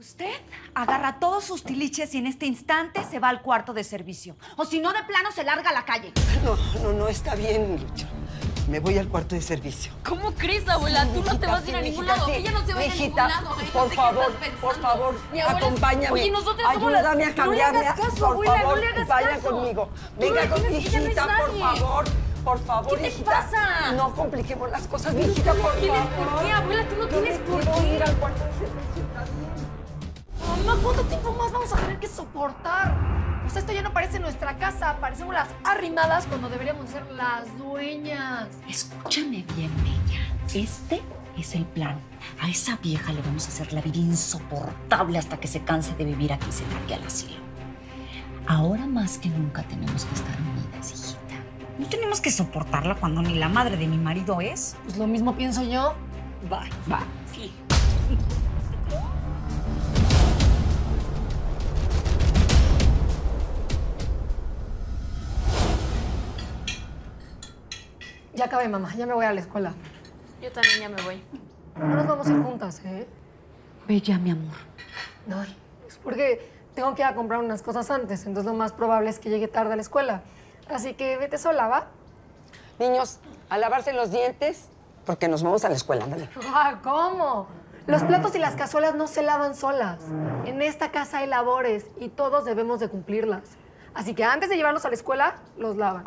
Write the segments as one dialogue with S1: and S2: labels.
S1: Usted agarra todos sus tiliches y en este instante se va al cuarto de servicio. O si no, de plano se larga a la calle.
S2: No, no, no está bien, Lucha. Me voy al cuarto de servicio.
S3: ¿Cómo crees, abuela? Tú no te vas a ir a ningún lado. Ella no se va a ir a ningún lado.
S2: por
S3: ¿De qué
S2: favor, por favor,
S3: Mi abuela-
S2: acompáñame.
S3: Oye, nosotras somos las-
S2: Ayúdame a
S3: No le
S2: cambiarme.
S3: hagas caso,
S2: por
S3: abuela, no
S2: favor,
S3: le hagas
S2: vaya
S3: caso.
S2: conmigo. Venga
S3: no
S2: con mi
S3: no
S2: hijita, por favor. Por favor,
S3: ¿Qué te
S2: hijita.
S3: pasa?
S2: No compliquemos las cosas, mi hijita, por
S3: ¿Tienes
S2: favor.
S3: por qué, abuela? Tú no tienes por
S2: quiero
S3: qué.
S2: ir al cuarto de servicio, está bien.
S4: Mamá, ¿cuánto tiempo más vamos a tener que soportar? Pues esto ya no parece nuestra casa, parecemos las arrimadas cuando deberíamos ser las dueñas.
S1: Escúchame bien, Bella. Este es el plan. A esa vieja le vamos a hacer la vida insoportable hasta que se canse de vivir aquí y se largue al asilo. Ahora más que nunca tenemos que estar unidas, hijita. No tenemos que soportarla cuando ni la madre de mi marido es.
S4: Pues lo mismo pienso yo.
S1: Va, va,
S4: Ya acabé, mamá, ya me voy a la escuela.
S3: Yo también ya me voy.
S4: No nos vamos a ir juntas, ¿eh?
S1: Bella, mi amor.
S4: No, es porque tengo que ir a comprar unas cosas antes, entonces lo más probable es que llegue tarde a la escuela. Así que vete sola, ¿va?
S2: Niños, a lavarse los dientes, porque nos vamos a la escuela, ándale.
S4: Ah, ¿cómo? Los platos y las cazuelas no se lavan solas. En esta casa hay labores y todos debemos de cumplirlas. Así que antes de llevarlos a la escuela, los lavan.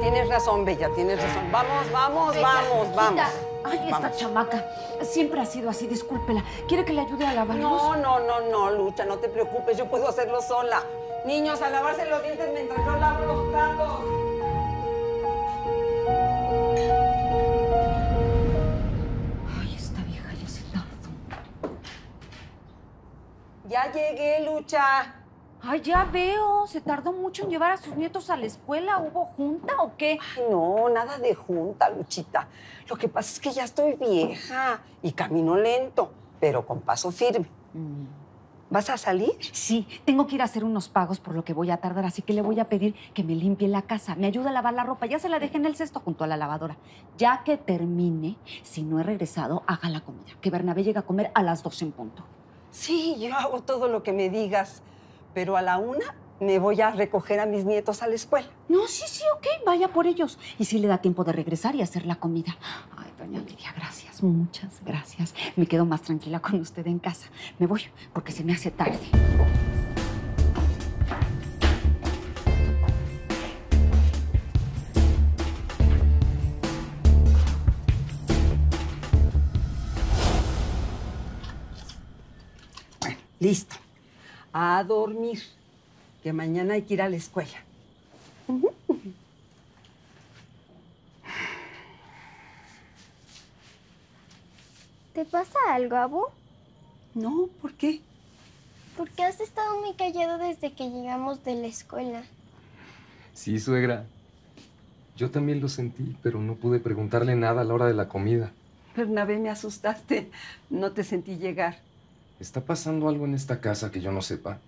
S2: Tienes razón, Bella, tienes razón. Vamos, vamos, vamos, vamos.
S1: Ay, esta
S2: Vamos.
S1: chamaca. Siempre ha sido así, discúlpela. ¿Quiere que le ayude a lavarlos?
S2: No, no, no, no, Lucha, no te preocupes, yo puedo hacerlo sola. Niños, a lavarse los dientes mientras yo lavo los platos.
S1: Ay, esta vieja ya se tardó.
S2: Ya llegué, Lucha.
S1: Ay, ya veo. Se tardó mucho en llevar a sus nietos a la escuela. ¿Hubo junta o qué?
S2: Ay, no, nada de junta, Luchita. Lo que pasa es que ya estoy vieja y camino lento, pero con paso firme. ¿Vas a salir?
S1: Sí, tengo que ir a hacer unos pagos por lo que voy a tardar, así que le voy a pedir que me limpie la casa, me ayude a lavar la ropa. Ya se la dejé en el cesto junto a la lavadora. Ya que termine, si no he regresado, haga la comida. Que Bernabé llegue a comer a las dos en punto.
S2: Sí, yo hago todo lo que me digas, pero a la una me voy a recoger a mis nietos a la escuela.
S1: No, sí, sí, ok, vaya por ellos. Y si le da tiempo de regresar y hacer la comida. Ay, doña Lidia, gracias, muchas gracias. Me quedo más tranquila con usted en casa. Me voy porque se me hace tarde.
S2: Bueno, listo. A dormir, que mañana hay que ir a la escuela.
S5: ¿Te pasa algo, Abu?
S2: No, ¿por qué?
S5: Porque has estado muy callado desde que llegamos de la escuela.
S6: Sí, suegra. Yo también lo sentí, pero no pude preguntarle nada a la hora de la comida.
S2: Bernabé, me asustaste. No te sentí llegar.
S6: ¿Está pasando algo en esta casa que yo no sepa?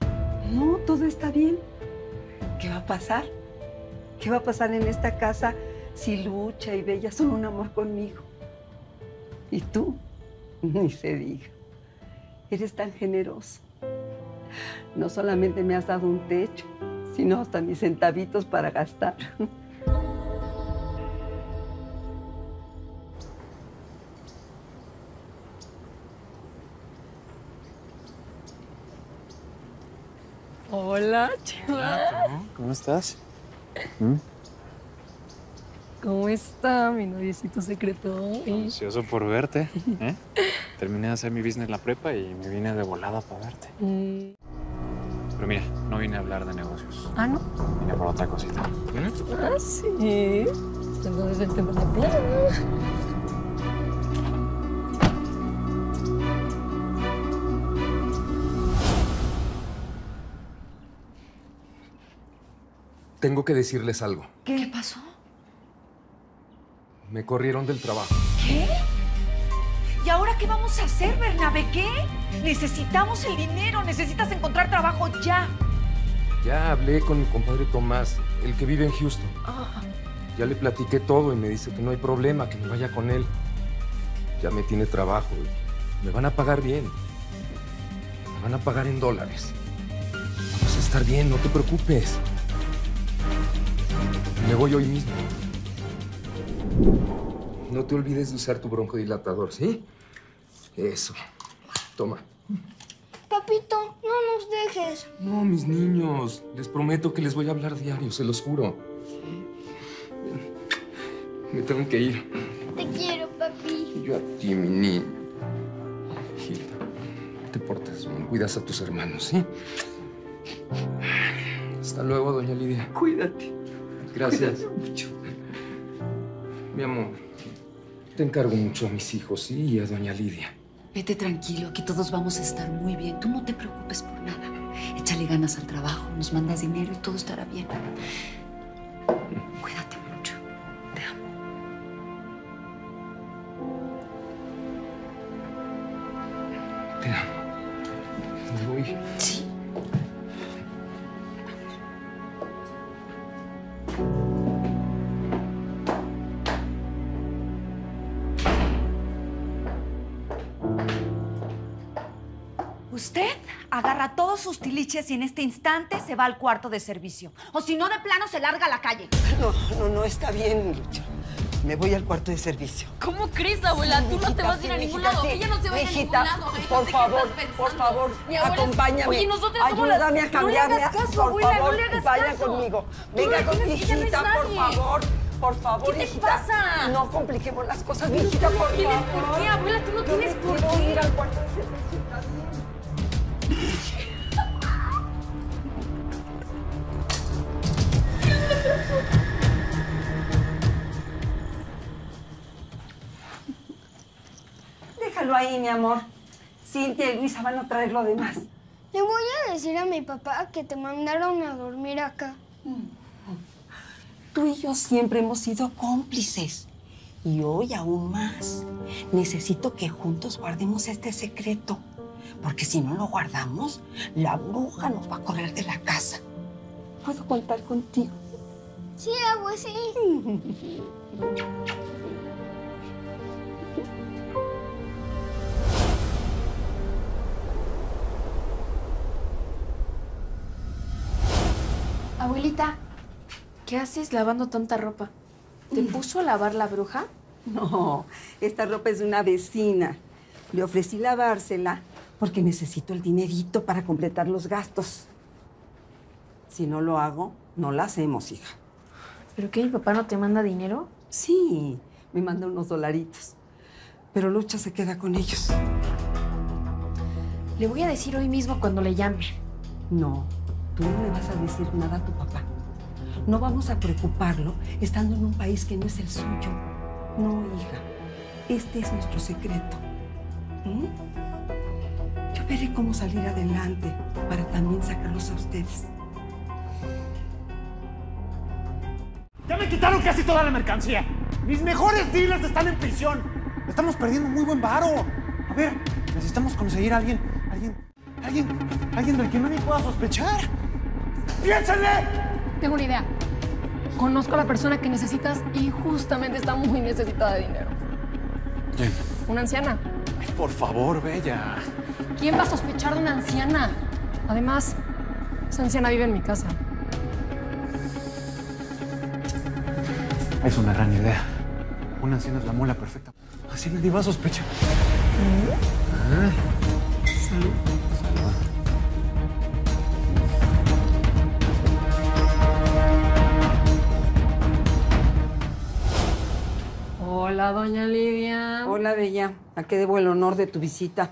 S2: No, todo está bien. ¿Qué va a pasar? ¿Qué va a pasar en esta casa si Lucha y Bella son un amor conmigo? Y tú, ni se diga. Eres tan generoso. No solamente me has dado un techo, sino hasta mis centavitos para gastar.
S4: Hola, chava.
S7: ¿Cómo estás?
S4: ¿Cómo está mi noviecito secreto?
S7: Ansioso por verte. ¿eh? Terminé de hacer mi business en la prepa y me vine de volada para verte.
S4: Mm,
S7: Pero mira, no vine a hablar de negocios.
S4: Ah, ¿no?
S7: Vine por otra cosita.
S4: Ah, sí. Entonces vente para la playa.
S6: Tengo que decirles algo.
S1: ¿Qué pasó?
S6: Me corrieron del trabajo.
S1: ¿Qué? ¿Y ahora qué vamos a hacer, Bernabé? ¿Qué? Necesitamos el dinero, necesitas encontrar trabajo ya.
S6: Ya hablé con mi compadre Tomás, el que vive en Houston. Ya le platiqué todo y me dice que no hay problema, que me vaya con él. Ya me tiene trabajo. y Me van a pagar bien. Me van a pagar en dólares. Vamos a estar bien, no te preocupes. Me voy hoy mismo. No te olvides de usar tu broncodilatador, ¿sí? Eso. Toma.
S5: Papito, no nos dejes.
S6: No, mis niños. Les prometo que les voy a hablar diario, se los juro. Me tengo que ir.
S5: Te quiero, papi.
S6: Yo a ti, mi niño. Hijita, te portas bien, cuidas a tus hermanos, ¿sí? Hasta luego, doña Lidia.
S2: Cuídate.
S6: Gracias.
S2: Mucho.
S6: Mi amor, te encargo mucho a mis hijos, ¿sí? Y a doña Lidia.
S1: Vete tranquilo, aquí todos vamos a estar muy bien. Tú no te preocupes por nada. Échale ganas al trabajo, nos mandas dinero y todo estará bien.
S8: Usted agarra todos sus tiliches y en este instante se va al cuarto de servicio. O si no, de plano se larga a la calle.
S2: No, no, no, está bien, Lucha. Me voy al cuarto de servicio.
S3: ¿Cómo crees, abuela? Tú no te vas a ir a
S2: sí,
S3: ningún
S2: mijita,
S3: lado.
S2: sí.
S3: Ella no se va a ir a ningún lado. No
S2: por favor, por favor, acompáñame.
S3: Oye, las-
S2: Ayúdame a
S3: No le
S2: cambiarme.
S3: hagas caso,
S2: por
S3: abuela, no
S2: favor,
S3: le hagas
S2: vaya
S3: caso.
S2: conmigo. Venga
S3: no
S2: con
S3: ella no
S2: hijita, por
S3: nadie.
S2: favor. Por favor,
S3: ¿Qué te
S2: hijita.
S3: pasa?
S2: No compliquemos las cosas, mi hijita, por
S3: tienes
S2: favor.
S3: por qué, abuela, tú no tienes por qué.
S2: ir al cuarto de servicio, Déjalo ahí, mi amor. Cintia y Luisa van a traer lo demás.
S5: Le voy a decir a mi papá que te mandaron a dormir acá.
S2: Tú y yo siempre hemos sido cómplices. Y hoy aún más. Necesito que juntos guardemos este secreto. Porque si no lo guardamos, la bruja nos va a correr de la casa. ¿Puedo contar contigo?
S5: Sí, sí.
S4: Abuelita, ¿qué haces lavando tanta ropa? ¿Te puso a lavar la bruja?
S2: No, esta ropa es de una vecina. Le ofrecí lavársela porque necesito el dinerito para completar los gastos. Si no lo hago, no la hacemos, hija.
S4: ¿Pero qué? ¿Mi papá no te manda dinero?
S2: Sí, me manda unos dolaritos. Pero Lucha se queda con ellos.
S4: Le voy a decir hoy mismo cuando le llame.
S2: No, tú no le vas a decir nada a tu papá. No vamos a preocuparlo estando en un país que no es el suyo. No, hija. Este es nuestro secreto. ¿Eh? Yo veré cómo salir adelante para también sacarlos a ustedes.
S9: Ya me quitaron casi toda la mercancía. Mis mejores dealers están en prisión. Estamos perdiendo muy buen varo. A ver, necesitamos conseguir a alguien, alguien, alguien, alguien del que nadie pueda sospechar. ¡Piénsenle!
S4: Tengo una idea. Conozco a la persona que necesitas y justamente está muy necesitada de dinero.
S7: ¿Quién?
S4: Una anciana.
S7: Por favor, Bella.
S4: ¿Quién va a sospechar de una anciana? Además, esa anciana vive en mi casa.
S7: Es una gran idea. Una anciana es la mola perfecta. Así nadie va a sospechar. Ah. Salud. Salud.
S4: Hola, doña Lidia.
S2: Hola, Bella. ¿A qué debo el honor de tu visita?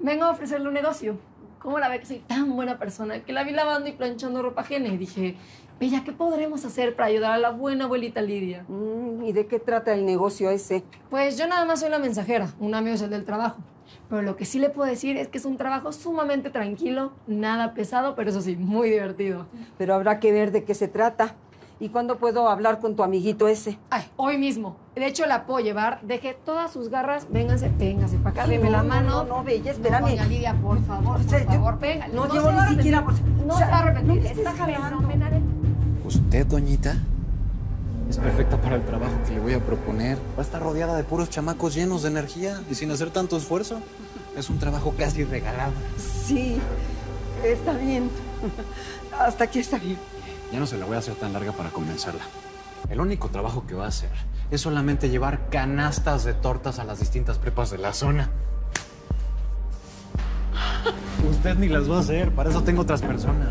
S4: Vengo a ofrecerle un negocio. ¿Cómo la ve que soy tan buena persona? Que la vi lavando y planchando ropa ajena y dije, Bella, ¿qué podremos hacer para ayudar a la buena abuelita Lidia?
S2: Mm, ¿Y de qué trata el negocio ese?
S4: Pues yo nada más soy la mensajera, un amigo es el del trabajo. Pero lo que sí le puedo decir es que es un trabajo sumamente tranquilo, nada pesado, pero eso sí, muy divertido.
S2: Pero habrá que ver de qué se trata. ¿Y cuándo puedo hablar con tu amiguito ese?
S4: Ay, hoy mismo. De hecho, la puedo llevar. Deje todas sus garras. Vénganse, vénganse para acá, deme la
S2: no,
S4: mano.
S2: No, no, Bella, espérame.
S4: doña Lidia, por favor, por
S2: O sea, yo-
S4: favor, venga.
S2: no llevo ni siquiera-
S4: No
S2: o sea,
S4: se va a arrepentir.
S2: no
S4: Está fenomenal.
S7: Usted, doñita, es perfecta para el trabajo que le voy a proponer. Va a estar rodeada de puros chamacos llenos de energía y sin hacer tanto esfuerzo. Es un trabajo casi regalado.
S2: Sí, está bien. Hasta aquí está bien.
S7: Ya no se la voy a hacer tan larga para convencerla. El único trabajo que va a hacer es solamente llevar canastas de tortas a las distintas prepas de la zona. Usted ni las va a hacer, para eso tengo otras personas.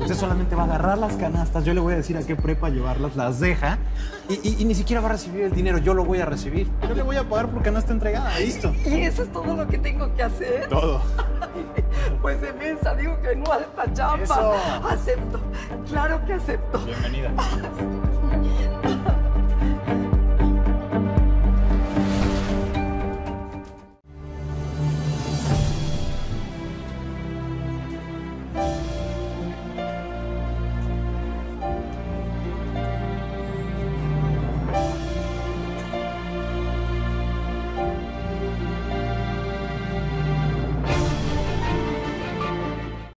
S7: Usted solamente va a agarrar las canastas, yo le voy a decir a qué prepa llevarlas, las deja y, y- y ni siquiera va a recibir el dinero, yo lo voy a recibir. Yo le voy a pagar por canasta entregada, listo.
S2: ¿Y eso es todo lo que tengo que hacer?
S7: Todo.
S2: Pues de mensa digo que no a esta chamba.
S7: Eso.
S2: Acepto. Claro que acepto.
S7: Bienvenida.